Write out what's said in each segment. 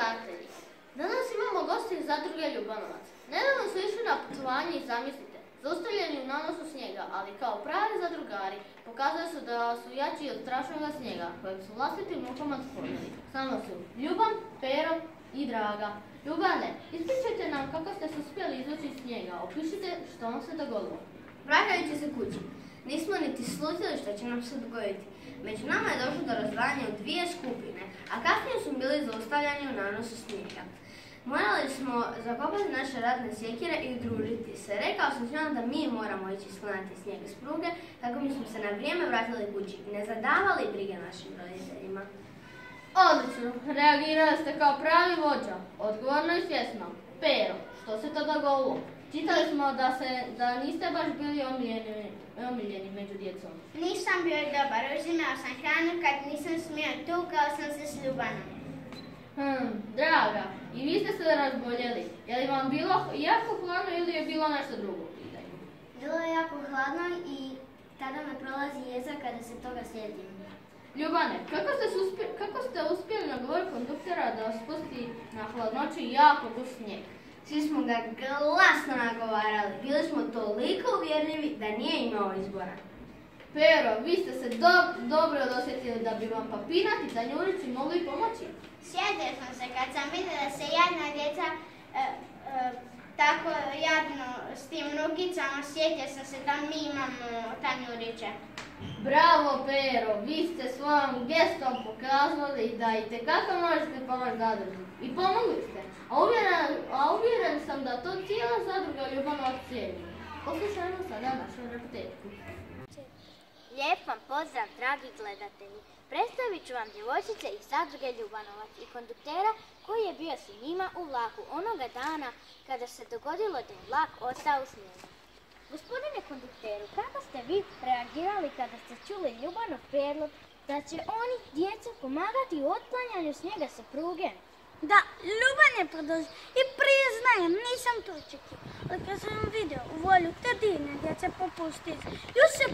gledatelji, danas imamo goste iz zadruge Ljubanovac. Nedavno su išli na putovanje i zamislite, zaustavljeni u nanosu snijega, ali kao pravi zadrugari pokazali su da su jači od strašnoga snijega kojeg su vlastitim rukama stvorili. S nama su Ljuban, Pero i Draga. Ljubane, ispričajte nam kako ste se uspjeli izvući iz snijega, opišite što vam se dogodilo. Vraćajući se kući, nismo niti slutili što će nam se dogoditi. Među nama je došlo do razdvajanja u dvije skupine, a kasnije su bili zaustavljani u nanosu snijega. Morali smo zakopati naše radne sjekire i udružiti se. Rekao sam njima da mi moramo ići sklanati snijeg iz pruge kako bismo se na vrijeme vratili kući i ne zadavali brige našim roditeljima. Odlično, reagirali ste kao pravi vođa, odgovorno i svjesno. Pero, što se to dogodilo? Čitali smo da, se, da niste baš bili omiljeni, omiljeni među djecom. Nisam bio dobar, uzimao sam hranu kad nisam smio, tukao sam se s Ljubanom. Hm, draga, i vi ste se razboljeli. Je li vam bilo jako hladno ili je bilo nešto drugo? Bilo je jako hladno i tada me prolazi jeza kada se toga sjetim. Ljubane, kako ste, uspje- kako ste uspjeli nagovoriti konduktera da vas spusti na hladnoću i jako gust snijeg? Svi smo ga glasno nagovarali. Bili smo toliko uvjerljivi da nije imao izbora. Pero, vi ste se do- dobro dosjetili da bi vam papirnati tanjurici mogli pomoći. Sjetio sam se kad sam vidjela da se jadna djeca e, e, tako jadno s tim rukicama, sjetio sam se da mi imamo tanjuriće. Bravo Pero, vi ste svojom gestom pokazali da i tekako možete pomoći. I pomogli ste. A uvjeren, a uvjeren sam da to cijela zadruga Ljubanovac cijeli. Poslušajmo sada našu repetetku. Lijep vam pozdrav, dragi gledatelji. Predstavit ću vam djevojčice iz zadruge Ljubanovac i konduktera koji je bio s njima u vlaku onoga dana kada se dogodilo da je vlak ostao u snijegu. Gospodine kondukteru, kako ste vi reagirali kada ste čuli Ljubanov prijedlog da će oni, djeca, pomagati u otklanjanju snijega sa pruge? Da, Ljuban je predložio i priznajem, nisam to očekivao. Ali kad sam vidio volju te divne djece popustice, još se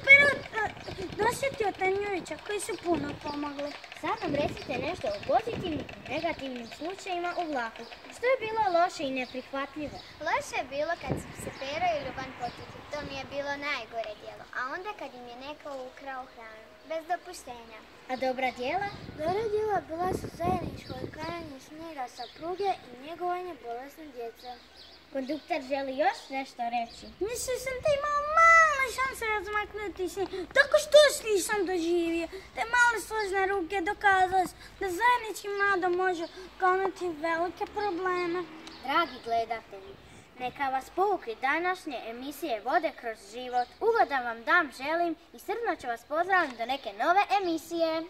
dosjetio Tanjujića koji su puno pomogli. Sad nam recite nešto o pozitivnim i negativnim slučajima u vlaku. Što je bilo loše i neprihvatljivo? Loše je bilo kad su se Pero i Ljuban potukli, to mi je bilo najgore djelo. A onda kad im je neko ukrao hranu, bez dopuštenja. A dobra djela? Dobra djela bila su zajedničko otklanjanje snijega sa pruge i njegovanje bolesne djece. Kondukter želi još nešto reći. Mislio sam da imao male šanse razmaknuti snijeg, tako što nisam doživio. Te male složne ruke dokazale su da zajednički mlado može kloniti velike probleme. Dragi gledatelji, neka vas pouki današnje emisije Vode kroz život. Ugodan vam dan želim i srdno ću vas pozdraviti do neke nove emisije.